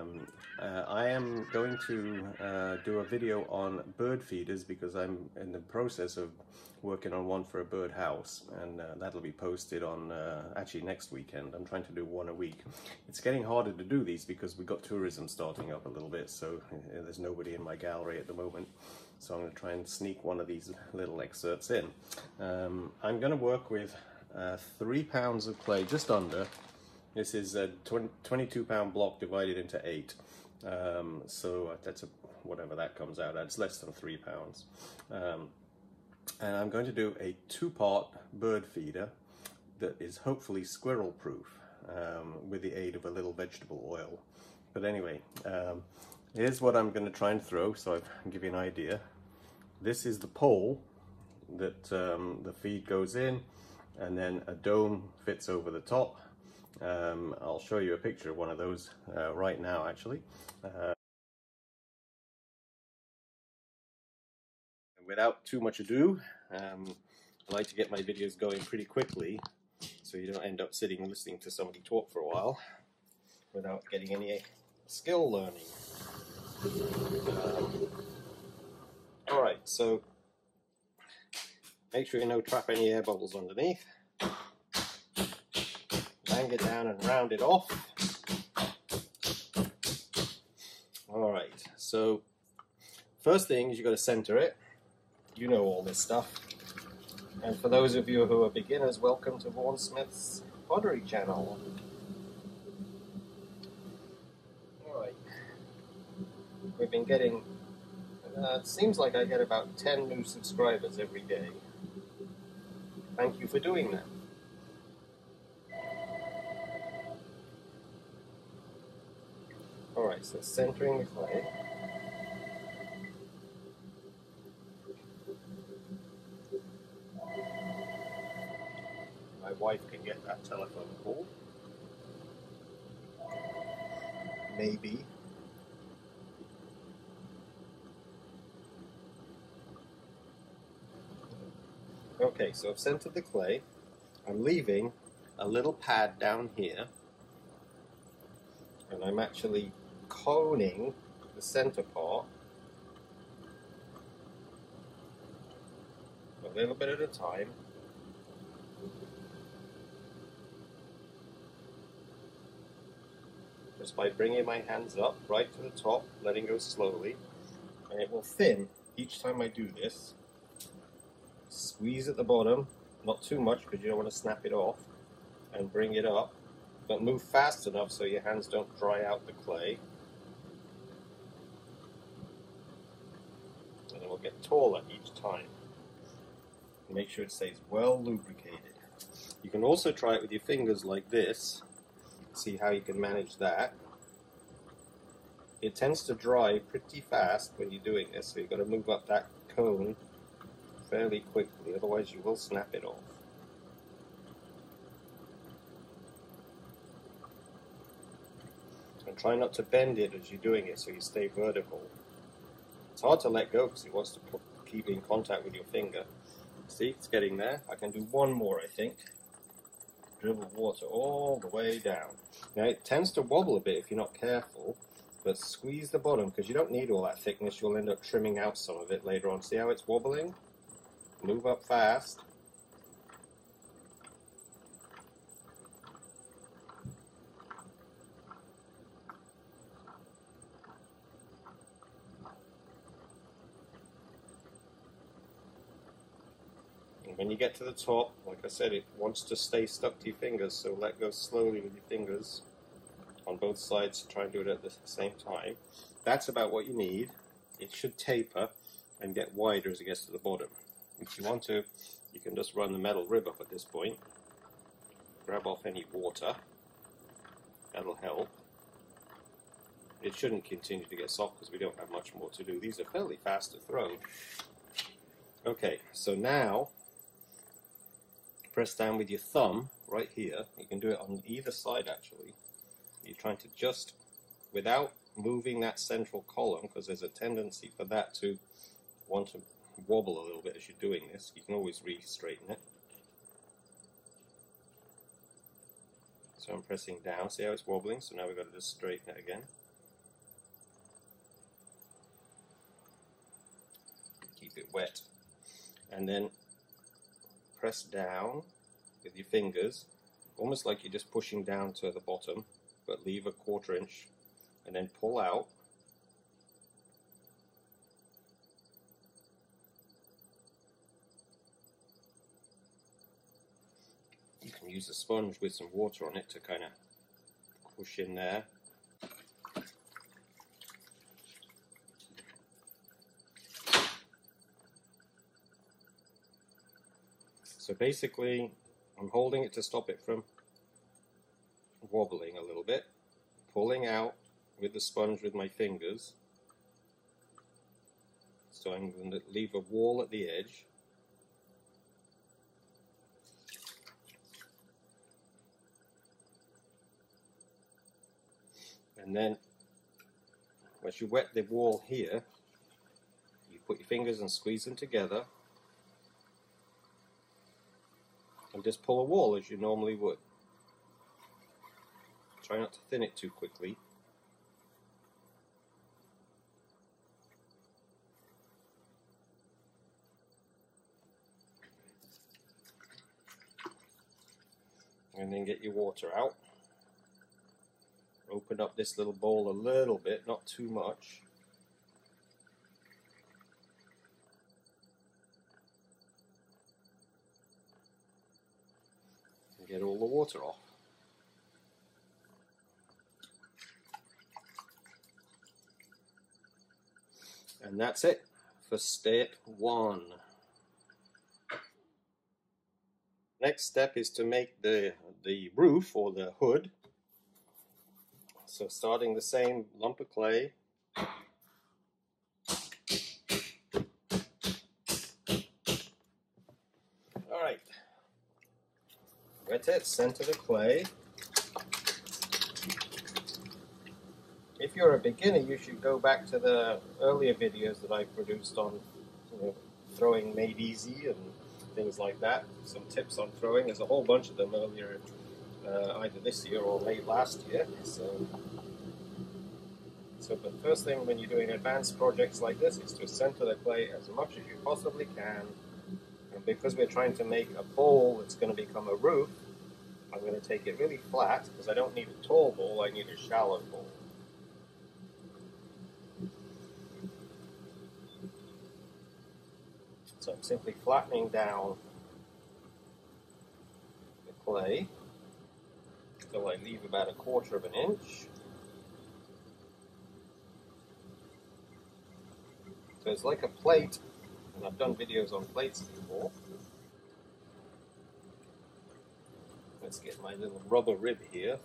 Um, uh, I am going to uh, do a video on bird feeders because I'm in the process of working on one for a bird house and uh, that'll be posted on uh, actually next weekend. I'm trying to do one a week. It's getting harder to do these because we've got tourism starting up a little bit so uh, there's nobody in my gallery at the moment. So I'm going to try and sneak one of these little excerpts in. Um, I'm going to work with uh, three pounds of clay, just under, this is a 20, 22 pound block divided into eight. Um, so that's a, whatever that comes out at. It's less than three pounds. Um, and I'm going to do a two part bird feeder that is hopefully squirrel proof um, with the aid of a little vegetable oil. But anyway, um, here's what I'm going to try and throw so I can give you an idea. This is the pole that um, the feed goes in and then a dome fits over the top um, I'll show you a picture of one of those uh, right now actually. Uh, without too much ado, um, I like to get my videos going pretty quickly so you don't end up sitting listening to somebody talk for a while without getting any skill learning. Um, Alright, so make sure you don't trap any air bubbles underneath it down and round it off. All right, so first thing is you've got to center it. You know all this stuff. And for those of you who are beginners, welcome to Vaughan Smith's pottery channel. All right, we've been getting, uh, it seems like I get about 10 new subscribers every day. Thank you for doing that. Alright, so centering the clay. My wife can get that telephone call. Maybe. Okay, so I've centered the clay. I'm leaving a little pad down here and I'm actually coning the center part a little bit at a time. Just by bringing my hands up right to the top, letting go slowly, and it will thin each time I do this. Squeeze at the bottom, not too much because you don't want to snap it off, and bring it up, but move fast enough so your hands don't dry out the clay. get taller each time. Make sure it stays well lubricated. You can also try it with your fingers like this. See how you can manage that. It tends to dry pretty fast when you're doing this, so you've got to move up that cone fairly quickly, otherwise you will snap it off. And try not to bend it as you're doing it so you stay vertical. It's hard to let go because it wants to keep in contact with your finger. See, it's getting there. I can do one more, I think. Dribble water all the way down. Now, it tends to wobble a bit if you're not careful, but squeeze the bottom because you don't need all that thickness. You'll end up trimming out some of it later on. See how it's wobbling? Move up fast. When you get to the top, like I said, it wants to stay stuck to your fingers, so let go slowly with your fingers on both sides. Try and do it at the same time. That's about what you need. It should taper and get wider as it gets to the bottom. If you want to, you can just run the metal rib up at this point. Grab off any water. That'll help. It shouldn't continue to get soft because we don't have much more to do. These are fairly fast to throw. Okay, so now press down with your thumb right here. You can do it on either side actually. You're trying to just, without moving that central column, because there's a tendency for that to want to wobble a little bit as you're doing this. You can always re-straighten it. So I'm pressing down. See how it's wobbling? So now we've got to just straighten it again. Keep it wet. And then press down with your fingers, almost like you're just pushing down to the bottom, but leave a quarter inch and then pull out. You can use a sponge with some water on it to kind of push in there. So basically, I'm holding it to stop it from wobbling a little bit, pulling out with the sponge with my fingers. So I'm going to leave a wall at the edge. And then, once you wet the wall here, you put your fingers and squeeze them together and just pull a wall as you normally would. Try not to thin it too quickly. And then get your water out. Open up this little bowl a little bit, not too much. Get all the water off. And that's it for step one. Next step is to make the, the roof or the hood. So starting the same lump of clay. Alright. Wet it, center the clay. if you're a beginner, you should go back to the earlier videos that I produced on you know, throwing made easy and things like that. Some tips on throwing. There's a whole bunch of them earlier, uh, either this year or late last year. So, so the first thing when you're doing advanced projects like this is to center the clay as much as you possibly can. And because we're trying to make a bowl that's going to become a roof, I'm going to take it really flat because I don't need a tall bowl, I need a shallow bowl. So I'm simply flattening down the clay so I leave about a quarter of an inch. So it's like a plate, and I've done videos on plates before. Let's get my little rubber rib here.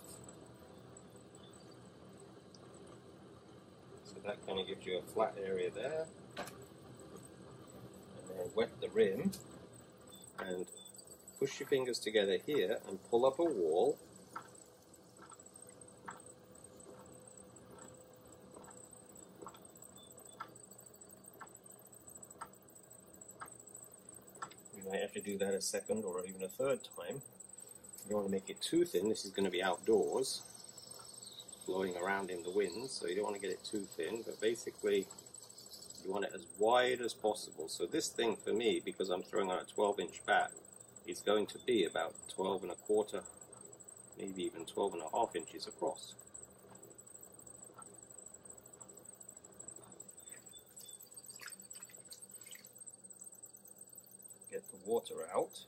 So that kind of gives you a flat area there. And then wet the rim. And push your fingers together here and pull up a wall. You might have to do that a second or even a third time you don't want to make it too thin this is going to be outdoors blowing around in the wind so you don't want to get it too thin but basically you want it as wide as possible. So this thing for me, because I'm throwing on a 12 inch bat, is going to be about 12 and a quarter, maybe even 12 and a half inches across. Get the water out.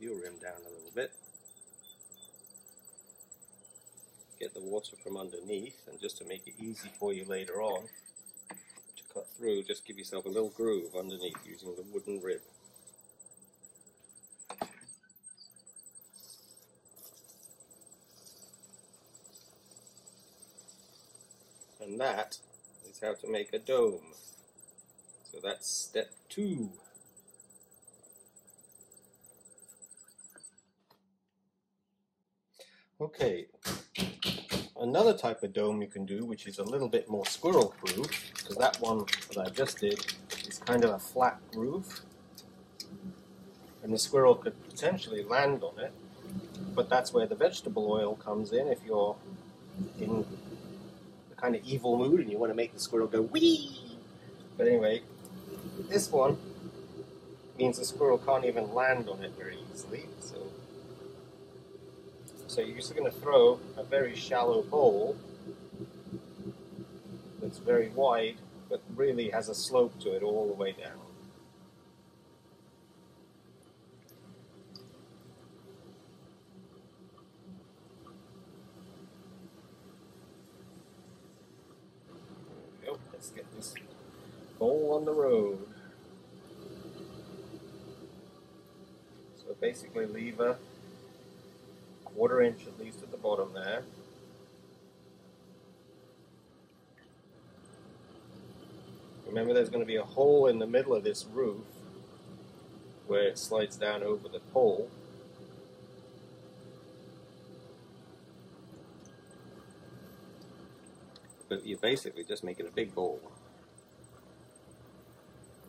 Spew rim down a little bit. Get the water from underneath and just to make it easy for you later on to cut through just give yourself a little groove underneath using the wooden rib and that is how to make a dome. So that's step two Okay, another type of dome you can do, which is a little bit more squirrel proof, because that one that I just did is kind of a flat roof, and the squirrel could potentially land on it, but that's where the vegetable oil comes in if you're in the kind of evil mood and you want to make the squirrel go wee. But anyway, this one means the squirrel can't even land on it very easily. So, so you're just going to throw a very shallow bowl that's very wide, but really has a slope to it all the way down. Let's get this bowl on the road. So basically leave a quarter inch at least at the bottom there. Remember there's going to be a hole in the middle of this roof where it slides down over the pole. But you're basically just making a big bowl.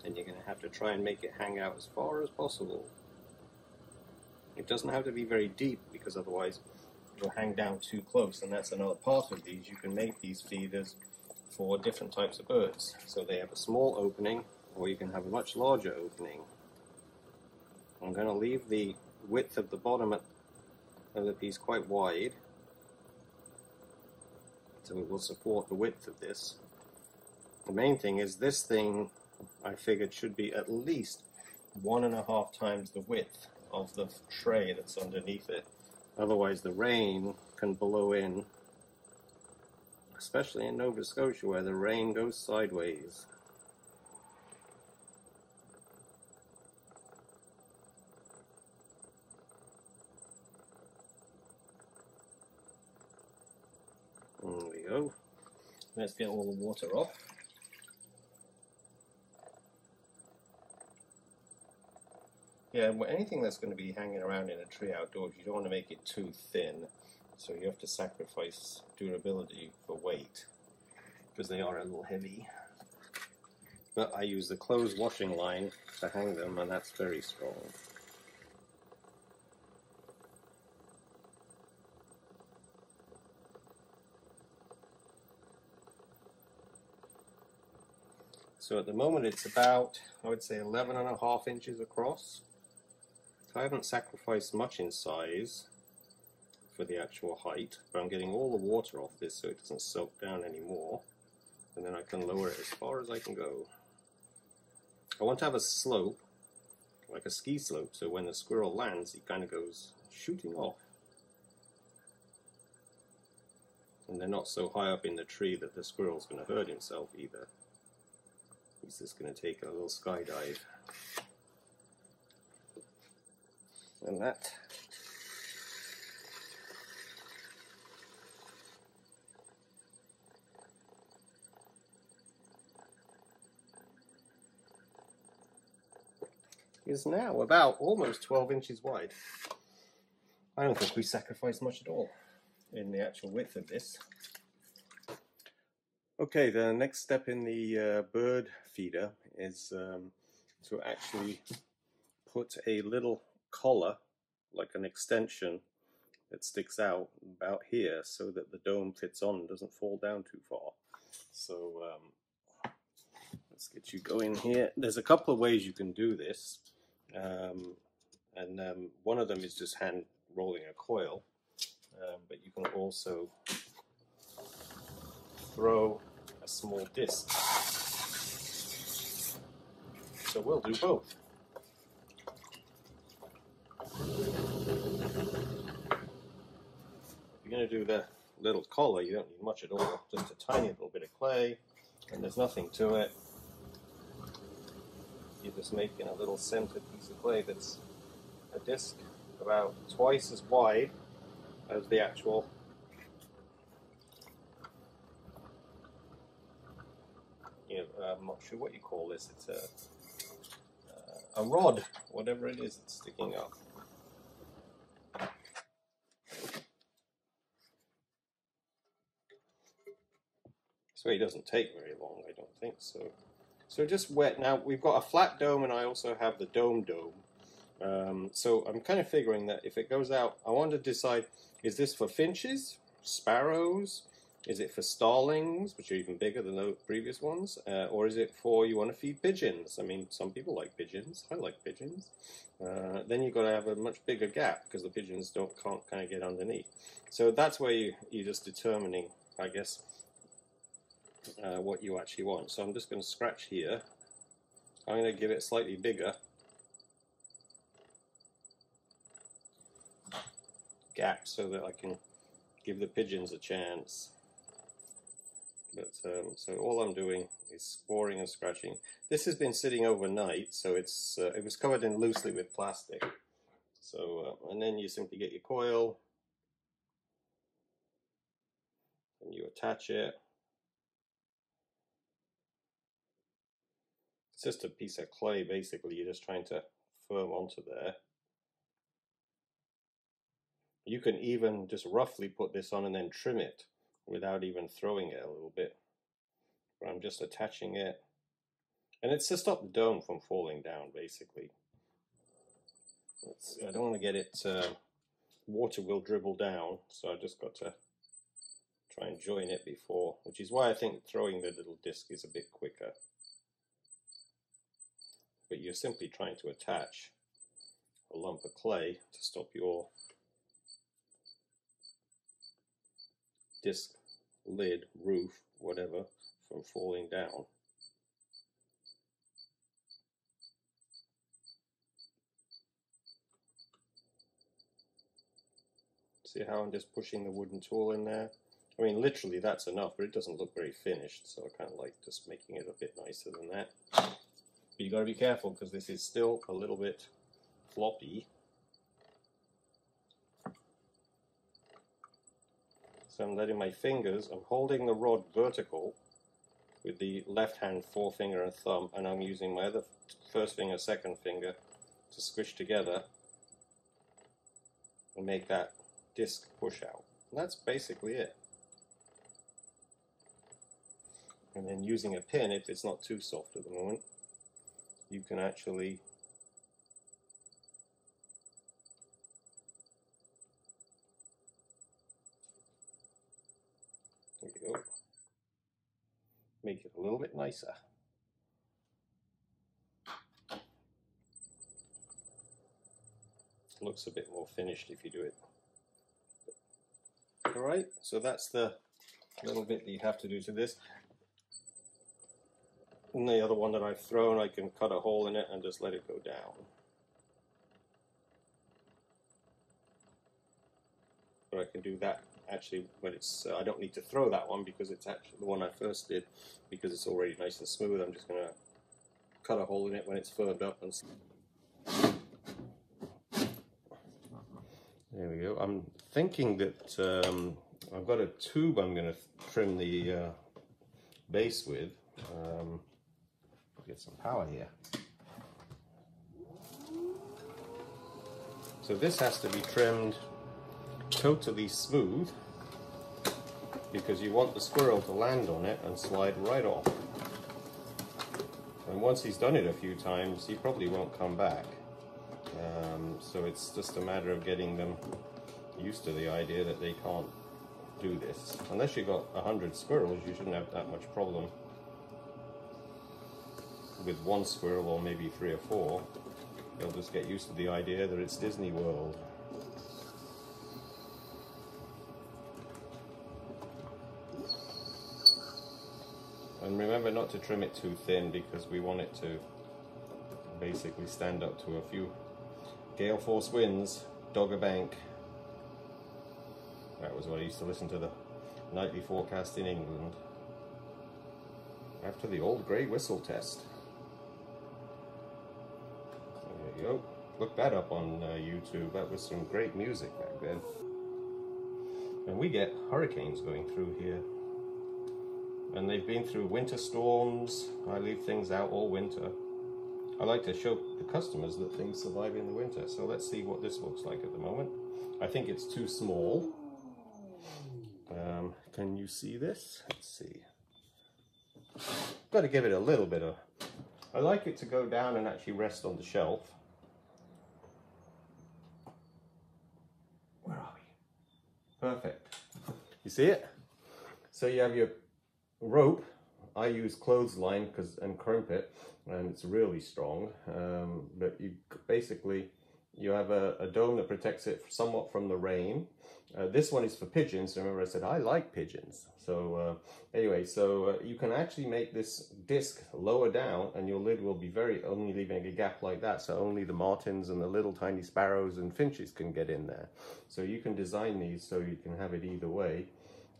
And you're going to have to try and make it hang out as far as possible. It doesn't have to be very deep because otherwise it'll hang down too close and that's another part of these. You can make these feeders for different types of birds. So they have a small opening or you can have a much larger opening. I'm going to leave the width of the bottom of the piece quite wide so it will support the width of this. The main thing is this thing I figured should be at least one and a half times the width of the tray that's underneath it. Otherwise the rain can blow in especially in Nova Scotia where the rain goes sideways. There we go. Let's get all the water off. Yeah, anything that's going to be hanging around in a tree outdoors, you don't want to make it too thin. So you have to sacrifice durability for weight because they are a little heavy. But I use the clothes washing line to hang them and that's very strong. So at the moment it's about, I would say 11 and a half inches across. I haven't sacrificed much in size for the actual height, but I'm getting all the water off this so it doesn't soak down anymore. And then I can lower it as far as I can go. I want to have a slope, like a ski slope, so when the squirrel lands, he kind of goes shooting off. And they're not so high up in the tree that the squirrel's going to hurt himself either. He's just going to take a little skydive. And that is now about almost 12 inches wide. I don't think we sacrificed much at all in the actual width of this. Okay, the next step in the uh, bird feeder is um, to actually put a little collar, like an extension, that sticks out about here so that the dome fits on and doesn't fall down too far. So um, let's get you going here. There's a couple of ways you can do this. Um, and um, one of them is just hand rolling a coil, um, but you can also throw a small disc. So we'll do both. If you're going to do the little collar, you don't need much at all, just a tiny little bit of clay, and there's nothing to it. You're just making a little centered piece of clay that's a disc about twice as wide as the actual you know, I'm not sure what you call this, it's a, uh, a rod, whatever it is it's sticking up. So it doesn't take very long, I don't think so. So just wet. Now we've got a flat dome and I also have the dome dome. Um, so I'm kind of figuring that if it goes out, I want to decide, is this for finches, sparrows, Is it for starlings, which are even bigger than the previous ones, uh, or is it for you want to feed pigeons? I mean, some people like pigeons. I like pigeons. Uh, then you've got to have a much bigger gap because the pigeons don't can't kind of get underneath. So that's where you, you're just determining, I guess, uh, what you actually want. So I'm just going to scratch here. I'm going to give it slightly bigger gap so that I can give the pigeons a chance. But um, so all I'm doing is scoring and scratching. This has been sitting overnight, so it's uh, it was covered in loosely with plastic. So uh, and then you simply get your coil and you attach it. It's just a piece of clay basically. You're just trying to firm onto there. You can even just roughly put this on and then trim it without even throwing it a little bit. But I'm just attaching it. And it's to stop the dome from falling down, basically. I don't want to get it, uh, water will dribble down, so I've just got to try and join it before, which is why I think throwing the little disc is a bit quicker. But you're simply trying to attach a lump of clay to stop your disc lid, roof, whatever, from falling down. See how I'm just pushing the wooden tool in there? I mean, literally that's enough, but it doesn't look very finished, so I kind of like just making it a bit nicer than that. But you got to be careful because this is still a little bit floppy. So I'm letting my fingers, I'm holding the rod vertical with the left hand forefinger and thumb, and I'm using my other first finger, second finger to squish together and make that disc push out. And that's basically it. And then using a pin, if it's not too soft at the moment, you can actually There we go. Make it a little bit nicer. Looks a bit more finished if you do it. Alright, so that's the little bit that you have to do to this. And the other one that I've thrown, I can cut a hole in it and just let it go down. But I can do that actually when it's, uh, I don't need to throw that one because it's actually the one I first did because it's already nice and smooth. I'm just going to cut a hole in it when it's firmed up and there we go. I'm thinking that um, I've got a tube I'm going to trim the uh, base with. Um, get some power here. So this has to be trimmed totally smooth because you want the squirrel to land on it and slide right off. And once he's done it a few times, he probably won't come back. Um, so it's just a matter of getting them used to the idea that they can't do this. Unless you've got a hundred squirrels, you shouldn't have that much problem with one squirrel or maybe three or four. They'll just get used to the idea that it's Disney World. And remember not to trim it too thin because we want it to basically stand up to a few gale force winds, Dogger Bank. That was what I used to listen to the nightly forecast in England. After the old grey whistle test. There you go. Look that up on uh, YouTube. That was some great music back then. And we get hurricanes going through here and they've been through winter storms. I leave things out all winter. I like to show the customers that things survive in the winter. So let's see what this looks like at the moment. I think it's too small. Um, can you see this? Let's see. Got to give it a little bit of... I like it to go down and actually rest on the shelf. Where are we? Perfect. You see it? So you have your rope. I use clothesline because and crimp it, and it's really strong. Um, but you basically you have a, a, dome that protects it somewhat from the rain. Uh, this one is for pigeons. Remember I said I like pigeons. So uh, anyway, so uh, you can actually make this disc lower down and your lid will be very, only leaving a gap like that. So only the martins and the little tiny sparrows and finches can get in there. So you can design these so you can have it either way.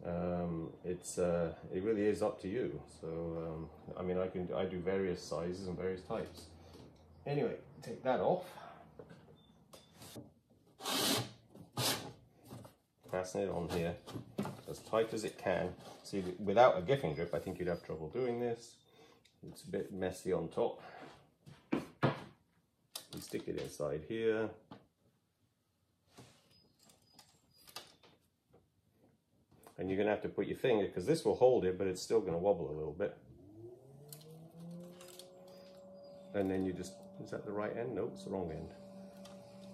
Um, it's uh, it really is up to you. So um, I mean I can I do various sizes and various types. Anyway, take that off. Fasten it on here as tight as it can. See, without a Giffin Grip, I think you'd have trouble doing this. It's a bit messy on top. You stick it inside here. And you're going to have to put your finger, because this will hold it, but it's still going to wobble a little bit. And then you just, is that the right end? No, it's the wrong end.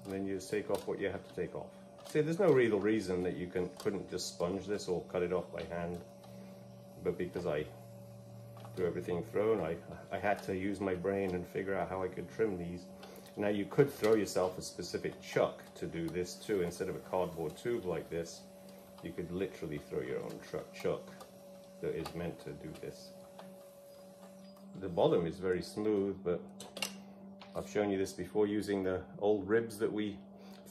And then you just take off what you have to take off. See, there's no real reason that you can, couldn't just sponge this or cut it off by hand. But because I threw everything thrown, I, I had to use my brain and figure out how I could trim these. Now you could throw yourself a specific chuck to do this too. Instead of a cardboard tube like this, you could literally throw your own truck chuck that is meant to do this. The bottom is very smooth, but I've shown you this before using the old ribs that we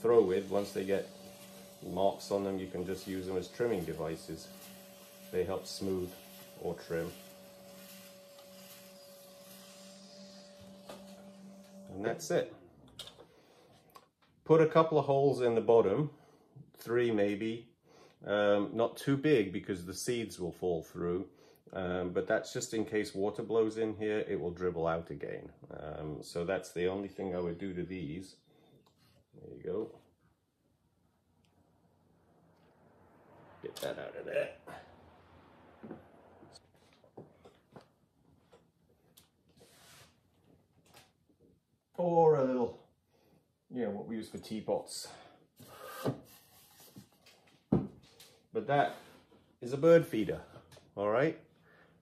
throw with once they get marks on them, you can just use them as trimming devices. They help smooth or trim. And that's it. Put a couple of holes in the bottom, three maybe, um, not too big because the seeds will fall through. Um, but that's just in case water blows in here, it will dribble out again. Um, so that's the only thing I would do to these. There you go. Get that out of there. Or a little, you know, what we use for teapots. But that is a bird feeder, all right?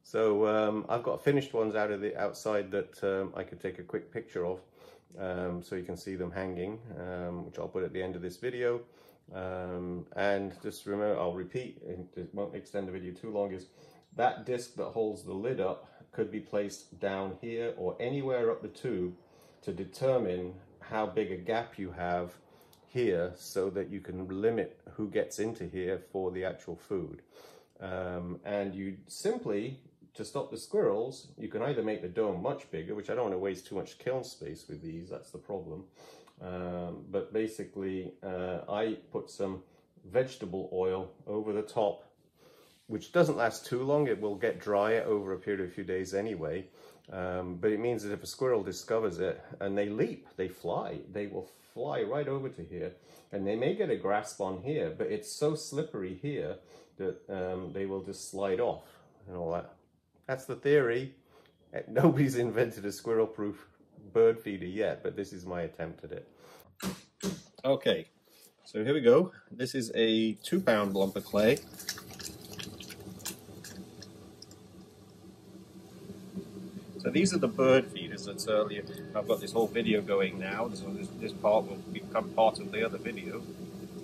So um, I've got finished ones out of the outside that um, I could take a quick picture of um, so you can see them hanging, um, which I'll put at the end of this video. Um, and just remember, I'll repeat, it won't extend the video too long, is that disc that holds the lid up could be placed down here or anywhere up the tube to determine how big a gap you have here so that you can limit who gets into here for the actual food. Um, and you simply, to stop the squirrels, you can either make the dome much bigger, which I don't want to waste too much kiln space with these, that's the problem. Um, but basically, uh, I put some vegetable oil over the top, which doesn't last too long. It will get dry over a period of a few days anyway. Um, but it means that if a squirrel discovers it and they leap, they fly, they will fly right over to here and they may get a grasp on here, but it's so slippery here that um, they will just slide off and all that. That's the theory. Nobody's invented a squirrel-proof bird feeder yet, but this is my attempt at it. Okay, so here we go. This is a two pound lump of clay. So these are the bird feeders that's earlier. I've got this whole video going now, this, this part will become part of the other video.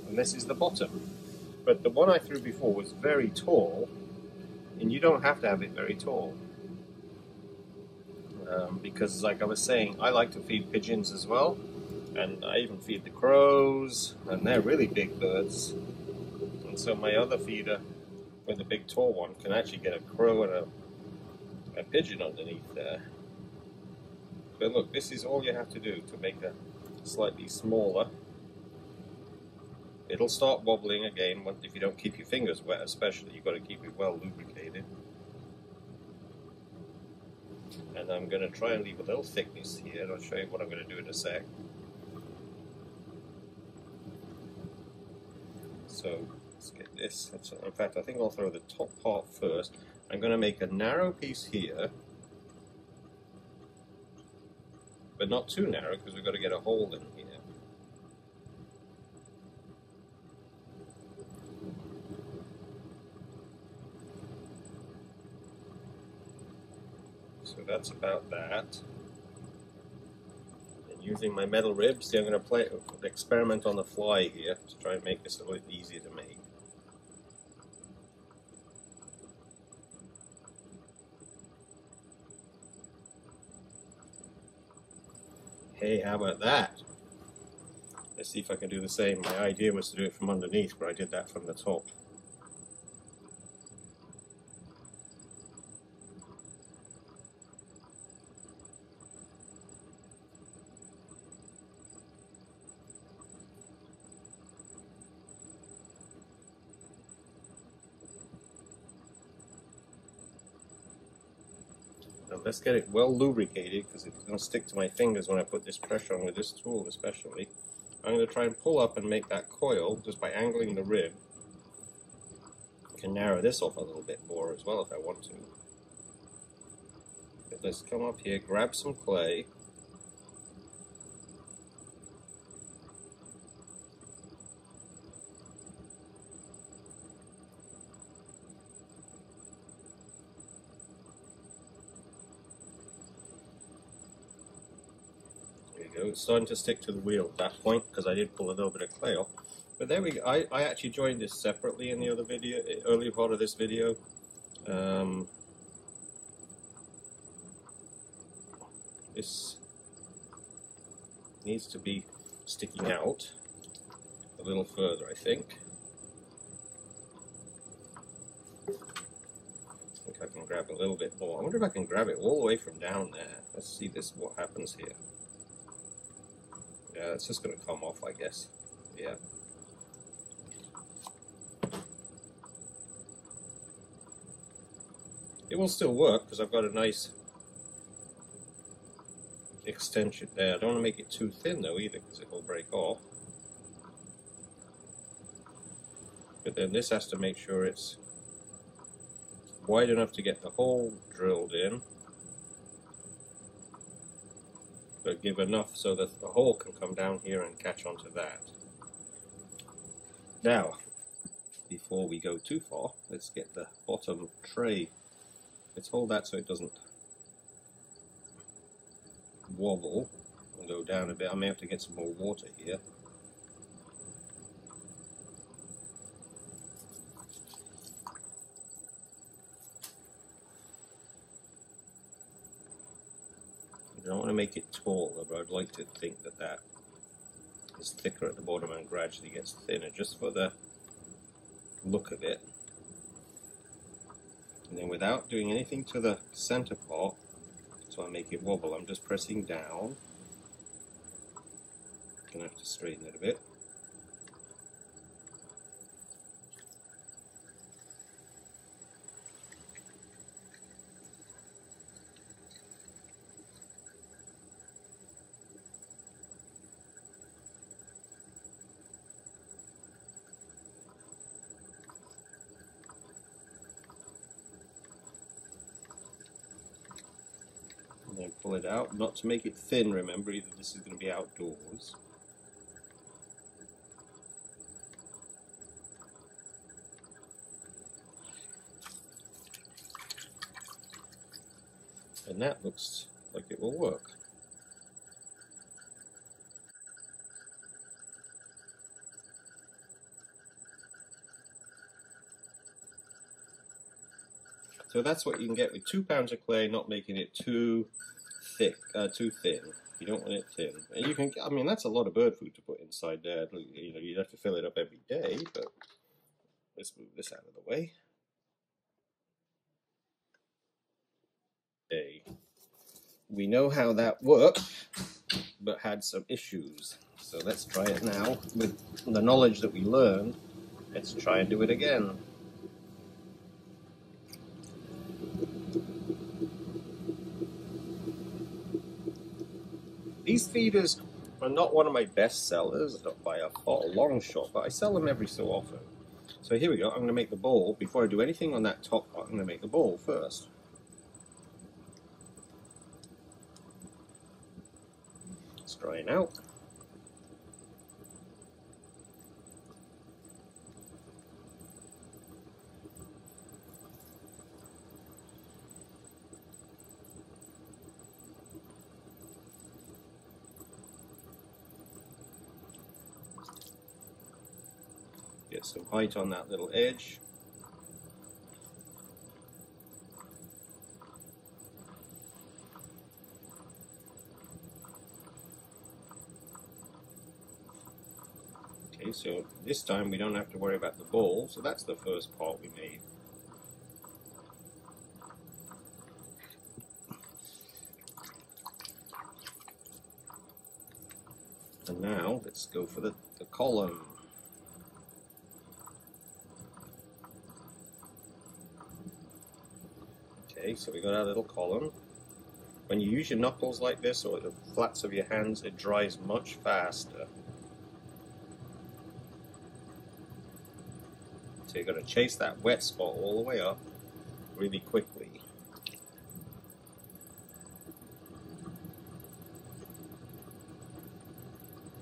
And this is the bottom. But the one I threw before was very tall, and you don't have to have it very tall um, because like I was saying, I like to feed pigeons as well, and I even feed the crows, and they're really big birds. And so my other feeder, with the big tall one, can actually get a crow and a, a pigeon underneath there. But look, this is all you have to do to make it slightly smaller. It'll start wobbling again if you don't keep your fingers wet, especially. You've got to keep it well lubricated and I'm going to try and leave a little thickness here. I'll show you what I'm going to do in a sec. So let's get this. In fact, I think I'll throw the top part first. I'm going to make a narrow piece here, but not too narrow because we've got to get a hole in here. That's about that. And using my metal ribs, see, I'm going to play experiment on the fly here to try and make this a little easier to make. Hey, how about that? Let's see if I can do the same. My idea was to do it from underneath, but I did that from the top. Let's get it well lubricated because it's going to stick to my fingers when I put this pressure on with this tool especially. I'm going to try and pull up and make that coil just by angling the rib. I can narrow this off a little bit more as well if I want to. But let's come up here, grab some clay, it's starting to stick to the wheel at that point because I did pull a little bit of clay off. But there we go. I, I actually joined this separately in the other video, earlier part of this video. Um, this needs to be sticking out a little further, I think. I think I can grab a little bit more. I wonder if I can grab it all the way from down there. Let's see this what happens here. Yeah, it's just going to come off, I guess. Yeah. It will still work because I've got a nice extension there. I don't want to make it too thin though either because it will break off. But then this has to make sure it's wide enough to get the hole drilled in but give enough so that the hole can come down here and catch onto that. Now, before we go too far, let's get the bottom tray. Let's hold that so it doesn't wobble and go down a bit. I may have to get some more water here. Don't want to make it taller, but I'd like to think that that is thicker at the bottom and gradually gets thinner, just for the look of it. And then without doing anything to the center part, so I make it wobble, I'm just pressing down. Gonna have to straighten it a bit. pull it out, not to make it thin, remember, either this is going to be outdoors. And that looks like it will work. So that's what you can get with two pounds of clay, not making it too thick, uh, too thin. You don't want it thin. And you can, I mean, that's a lot of bird food to put inside there. You know, you'd have to fill it up every day, but let's move this out of the way. Okay. We know how that worked, but had some issues. So let's try it now. With the knowledge that we learned, let's try and do it again. These feeders are not one of my best sellers by a, long shot, but I sell them every so often. So here we go. I'm going to make the bowl. Before I do anything on that top part, I'm going to make the bowl first. It's drying out. get some height on that little edge. Okay, so this time we don't have to worry about the ball, so that's the first part we made. And now let's go for the, the column. Okay, so we got our little column. When you use your knuckles like this or the flats of your hands, it dries much faster. So you're going to chase that wet spot all the way up really quickly.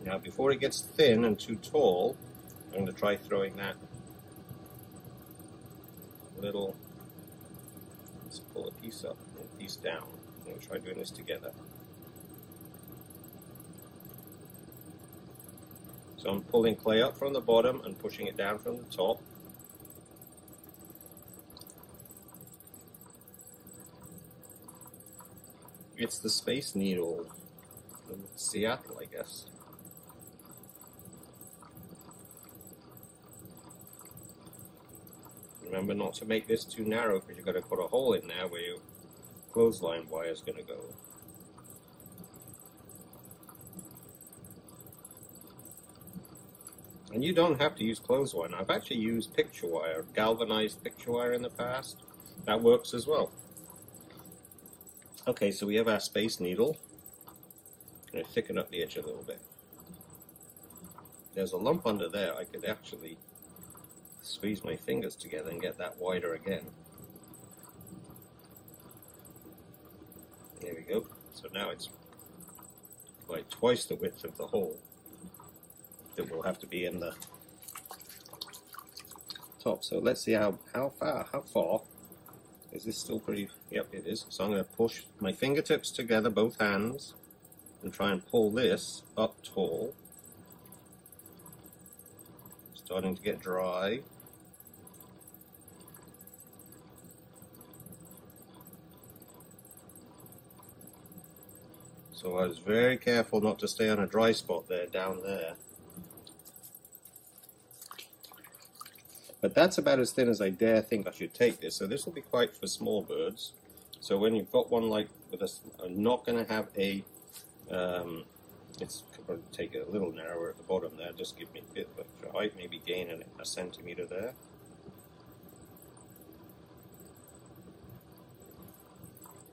Now before it gets thin and too tall, I'm going to try throwing that little, pull a piece up and a piece down. I'm going to try doing this together. So I'm pulling clay up from the bottom and pushing it down from the top. It's the Space Needle from Seattle, I guess. Remember not to make this too narrow because you've got to put a hole in there where your clothesline wire is going to go. And you don't have to use clothesline. I've actually used picture wire, galvanized picture wire in the past. That works as well. Okay, so we have our space needle. I'm going to thicken up the edge a little bit. There's a lump under there. I could actually squeeze my fingers together and get that wider again. There we go. So now it's like twice the width of the hole that will have to be in the top. So let's see how, how far, how far is this still pretty? Yep, it is. So I'm going to push my fingertips together, both hands, and try and pull this up tall. Starting to get dry. So I was very careful not to stay on a dry spot there, down there. But that's about as thin as I dare think I should take this. So this will be quite for small birds. So when you've got one like with a, I'm not going to have a, um, it's going to take it a little narrower at the bottom there, just give me a bit of height, maybe gain a, a centimeter there.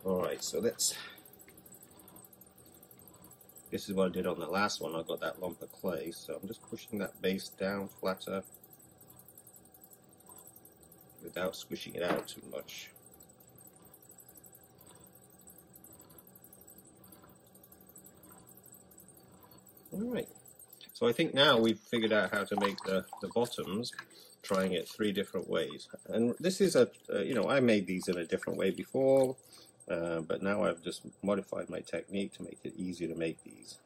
Alright, so let's, this is what I did on the last one, I got that lump of clay, so I'm just pushing that base down flatter without squishing it out too much. Alright, so I think now we've figured out how to make the, the bottoms, trying it three different ways. And this is a, uh, you know, I made these in a different way before, uh, but now I've just modified my technique to make it easier to make these.